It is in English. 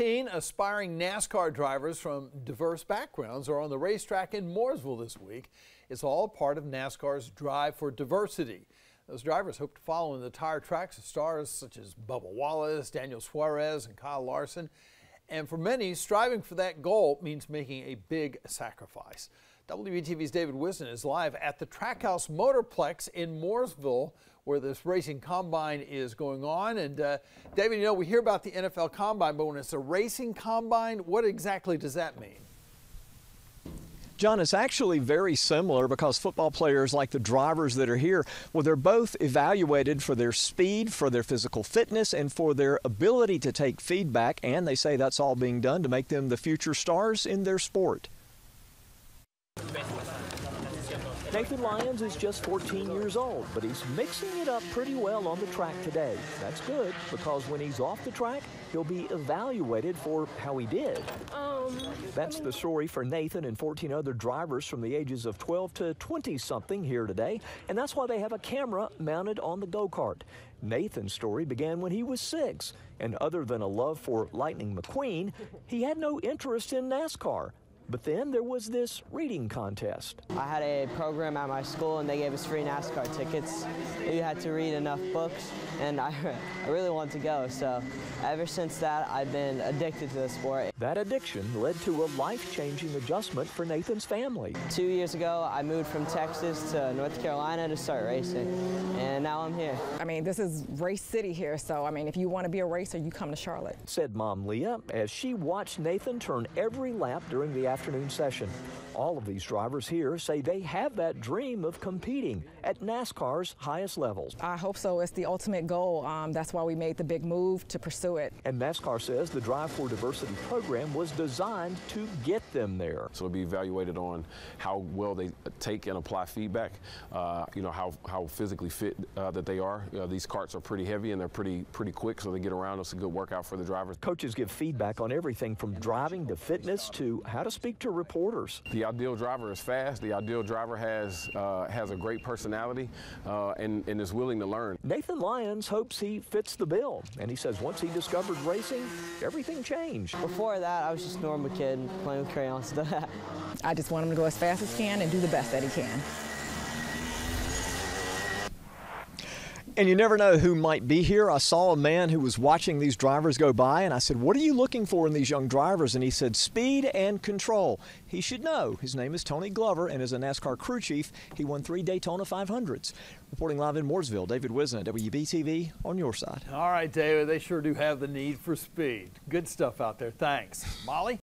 15 aspiring NASCAR drivers from diverse backgrounds are on the racetrack in Mooresville this week. It's all part of NASCAR's drive for diversity. Those drivers hope to follow in the tire tracks of stars such as Bubba Wallace, Daniel Suarez, and Kyle Larson. And for many, striving for that goal means making a big sacrifice. WBTV's David Whisenant is live at the Trackhouse Motorplex in Mooresville where this racing combine is going on. And uh, David, you know, we hear about the NFL combine, but when it's a racing combine, what exactly does that mean? John, it's actually very similar because football players, like the drivers that are here, well, they're both evaluated for their speed, for their physical fitness, and for their ability to take feedback. And they say that's all being done to make them the future stars in their sport. Nathan Lyons is just 14 years old, but he's mixing it up pretty well on the track today. That's good because when he's off the track, he'll be evaluated for how he did. Um, That's the story for Nathan and 14 other drivers from the ages of 12 to 20 something here today, and that's why they have a camera mounted on the go kart. Nathan's story began when he was six, and other than a love for Lightning McQueen, he had no interest in NASCAR. But then there was this reading contest. I had a program at my school and they gave us free NASCAR tickets. We had to read enough books and I, I really wanted to go. So ever since that, I've been addicted to the sport. That addiction led to a life-changing adjustment for Nathan's family. Two years ago, I moved from Texas to North Carolina to start racing, and now I'm here. I mean, this is race city here, so I mean, if you want to be a racer, you come to Charlotte. Said Mom Leah as she watched Nathan turn every lap during the afternoon session. All of these drivers here say they have that dream of competing at NASCAR's highest levels. I hope so. It's the ultimate goal. Um, that's why we made the big move to pursue it. And NASCAR says the Drive for Diversity program was designed to get them there. So it'll be evaluated on how well they take and apply feedback, uh, you know, how, how physically fit uh, that they are. You know, these carts are pretty heavy and they're pretty, pretty quick, so they get around. It's a good workout for the drivers. Coaches give feedback on everything from driving to fitness to how to speak to reporters. The ideal driver is fast. The ideal driver has, uh, has a great personality uh, and, and is willing to learn. Nathan Lyons hopes he fits the bill, and he says once he discovered racing, everything changed. Before that, I was just a normal kid playing with crayons. I just want him to go as fast as he can and do the best that he can. And you never know who might be here. I saw a man who was watching these drivers go by, and I said, What are you looking for in these young drivers? And he said, Speed and control. He should know. His name is Tony Glover, and as a NASCAR crew chief, he won three Daytona 500s. Reporting live in Mooresville, David Whisenant, WBTV, on your side. All right, David, they sure do have the need for speed. Good stuff out there. Thanks. Molly?